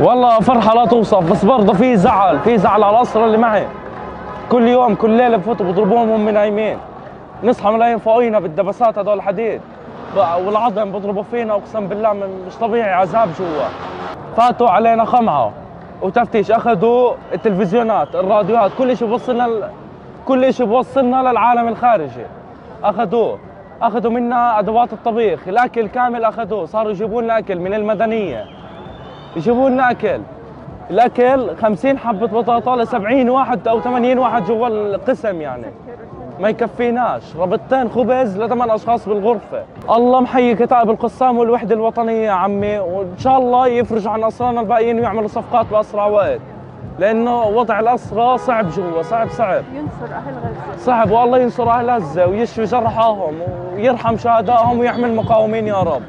والله فرحة لا توصف بس برضه في زعل في زعل على الأسرة اللي معي. كل يوم كل ليلة بفوتوا بضربوهم وهم نايمين. نصحى نلاقيهم فوقينا بالدبسات هدول الحديد والعظم بضربوا فينا أقسم بالله مش طبيعي عذاب جوا. فاتوا علينا خمعة. وتفتيش أخذوا التلفزيونات الراديوهات كل شيء بوصلنا ل... كل شيء بوصلنا للعالم الخارجي. أخذوه. أخذوا منا أدوات الطبيخ الأكل كامل أخذوه. صاروا يجيبوا لنا اكل من المدنية. يجيبوا لنا اكل الأكل 50 حبة بطاطا ل 70 واحد أو 80 واحد جوا القسم يعني. ما يكفيناش. ربطتين خبز لثمان أشخاص بالغرفة. الله محيي كتائب القسام والوحدة الوطنية يا عمي. وإن شاء الله يفرج عن اسرانا الباقيين ويعملوا صفقات بأسرع وقت. لأنه وضع الاسرى صعب جوا صعب صعب. ينصر أهل غزة. صعب والله ينصر أهل غزة ويشفي جرحاهم ويرحم شهدائهم ويحمي المقاومين يا رب.